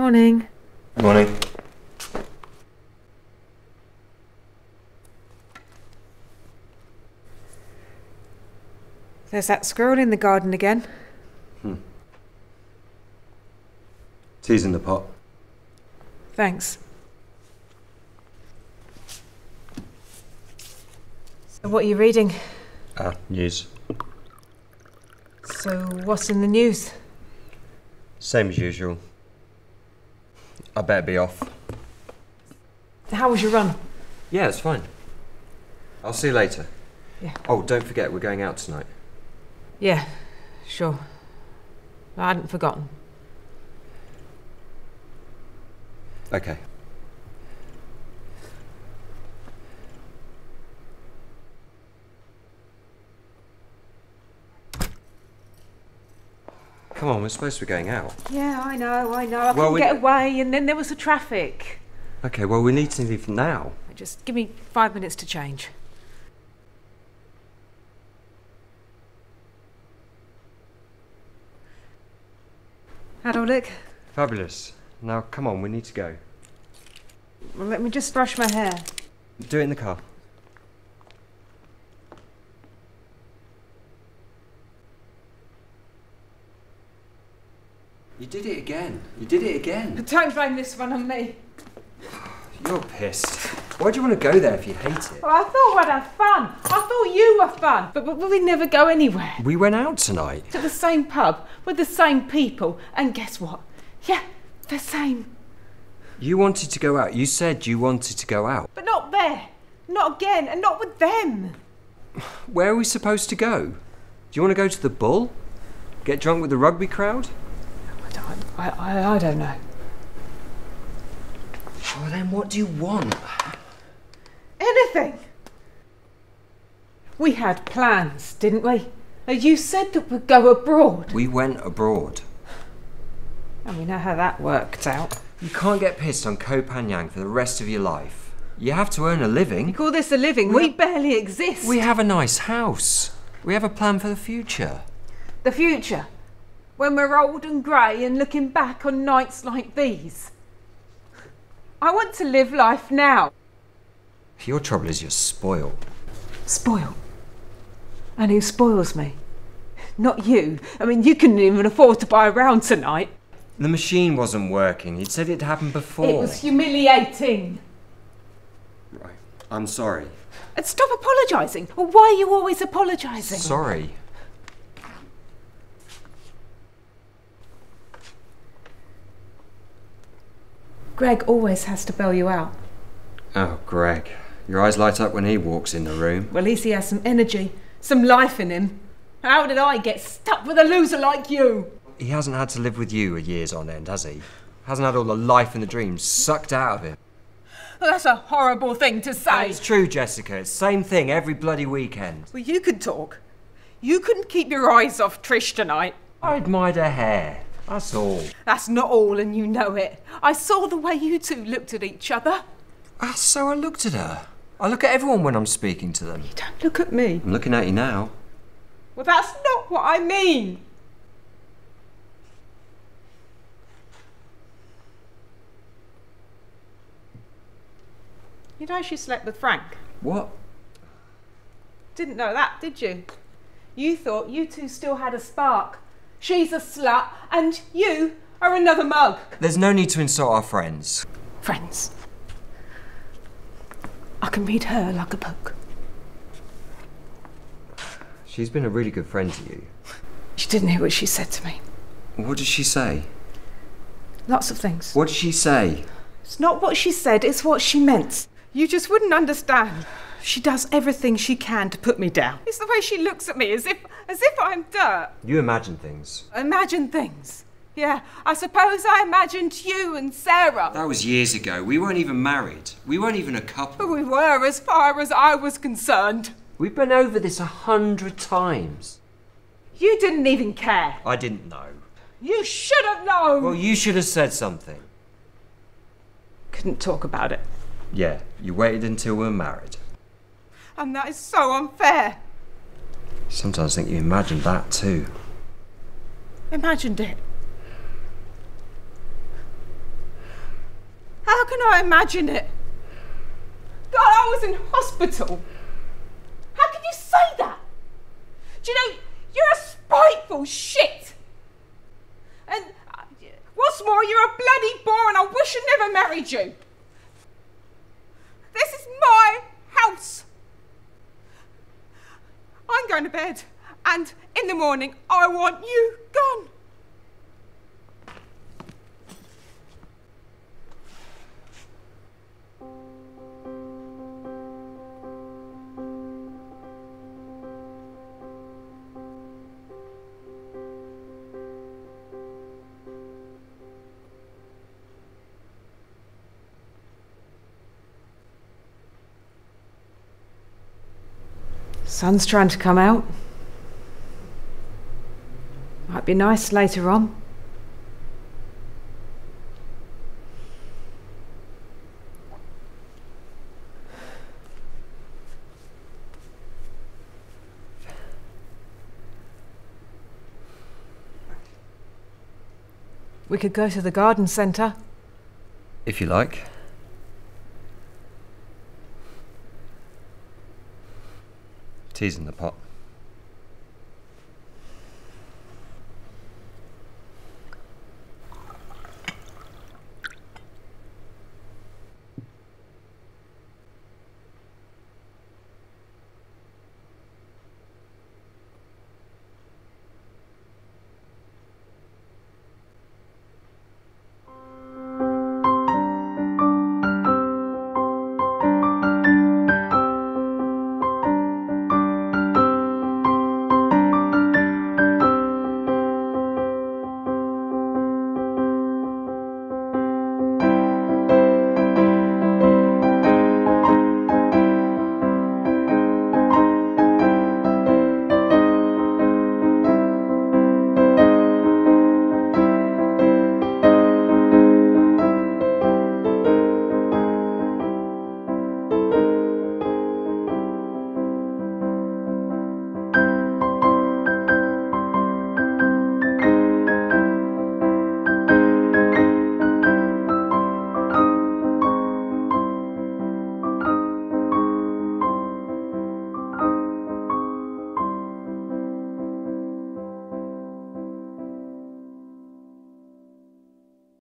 Morning. Morning. There's that squirrel in the garden again. Tea's in the pot. Thanks. So, what are you reading? Ah, news. So, what's in the news? Same as usual. I better be off. How was your run? Yeah, it's fine. I'll see you later. Yeah. Oh, don't forget, we're going out tonight. Yeah, sure. I hadn't forgotten. Okay. Come on, we're supposed to be going out. Yeah, I know, I know. I Well, couldn't we- get away, and then there was the traffic. Okay, well, we need to leave now. Just give me five minutes to change. How'd I look? Fabulous. Now, come on, we need to go. Well, let me just brush my hair. Do it in the car. You did it again. You did it again. Don't blame this one on me. You're pissed. Why do you want to go there if you hate it? Well, I thought we'd have fun. I thought you were fun. But, but we never go anywhere. We went out tonight. To the same pub with the same people. And guess what? Yeah, the same. You wanted to go out. You said you wanted to go out. But not there. Not again. And not with them. Where are we supposed to go? Do you want to go to the Bull? Get drunk with the rugby crowd? I don't, I, I, don't know. Well, then what do you want? Anything. We had plans, didn't we? You said that we'd go abroad. We went abroad. And we know how that worked out. You can't get pissed on Koh Phangan for the rest of your life. You have to earn a You living. call this a living? We barely exist. We have a nice house. We have a plan for the future. the future. When we're old and grey and looking back on nights like these. I want to live life now. Your trouble is you're spoiled. Spoiled. And who spoils me? Not you. I mean, you couldn't even afford to buy a round tonight. The machine wasn't working. He'd said it happened before. It was humiliating. Right. I'm sorry. And stop apologising. Why are you always apologising? Sorry. Greg always has to bail you out. Oh, Greg. Your eyes light up when he walks in the room. Well, at least he has some energy, some life in him. How did I get stuck with a loser like you? He hasn't had to live with you a years on end, has he? Hasn't had all the life and the dreams sucked out of him. Well, that's a horrible thing to say. It's true, Jessica. It's same thing every bloody weekend. Well, you could talk. You couldn't keep your eyes off Trish tonight. I admired her hair. That's all. That's not all, and you know it. I saw the way you two looked at each other. Ah, so I looked at her. I look at everyone when I'm speaking to them. You don't look at me. I'm looking at you now. Well, that's not what I mean. You know she slept with Frank. What? Didn't know that, did you? You thought you two still had a spark. She's a slut, and you are another mug. There's no need to insult our friends. Friends. I can read her like a book. She's been a really good friend to you. She didn't hear what she said to me. What did she say? Lots of things. What did she say? It's not what she said, it's what she meant. You just wouldn't understand. She does everything she can to put me down. It's the way she looks at me as if as if I'm dirt. You imagine things. Imagine things. Yeah, I suppose I imagined you and Sarah. That was years ago. We weren't even married. We weren't even a But couple. we were as far as I was concerned. We've been over this a hundred times. You didn't even care. I didn't know. You should have known. Well, you should have said something. Couldn't talk about it. Yeah, you waited until we were married. And that is so unfair. Sometimes I think you imagined that too. Imagined it. How can I imagine it? God, I was in hospital. How can you say that? Do you know, you're a spiteful shit. And uh, what's more, you're a bloody bore and I wish I never married you. This is my house. I'm to bed, and in the morning, I want you Sun's trying to come out. Might be nice later on. We could go to the garden centre. If you like. Tea's in the pot.